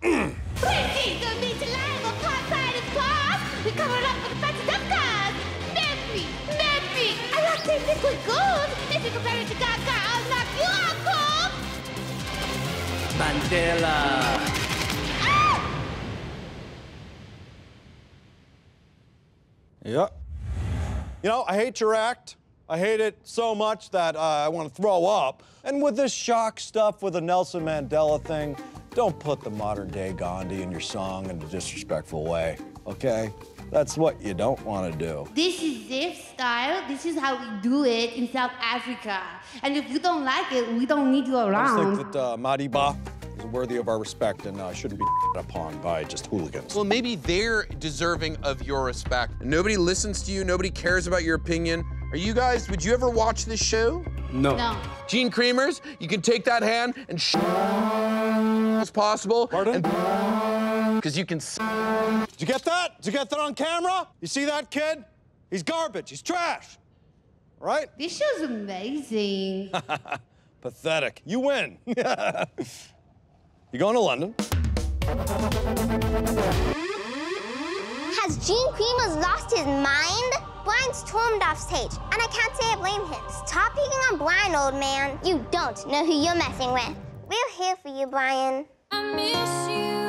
Please don't need to lie about car pride and cars. We covered up with the fancy dump cars. Murphy, Murphy, I like to liquid gold. If you compare it to Gaga, I'll knock you out cold. Mandela. Ah! Yeah. You know, I hate your act. I hate it so much that uh, I want to throw up. And with this shock stuff with the Nelson Mandela thing, don't put the modern day Gandhi in your song in a disrespectful way, okay? That's what you don't want to do. This is their style. This is how we do it in South Africa. And if you don't like it, we don't need you I around. just think that uh, Madiba is worthy of our respect and uh, shouldn't be upon by just hooligans. Well, maybe they're deserving of your respect. Nobody listens to you. Nobody cares about your opinion. Are you guys? Would you ever watch this show? No. no. Gene Creemers, you can take that hand and sh as possible. Pardon? Because you can. s- Did you get that? Did you get that on camera? You see that kid? He's garbage. He's trash. All right? This show's amazing. Pathetic. You win. you going to London? Has Gene Creemers lost his mind? Bryan stormed off stage, and I can't say I blame him. Stop picking on Bryan, old man. You don't know who you're messing with. We're here for you, Bryan. I miss you.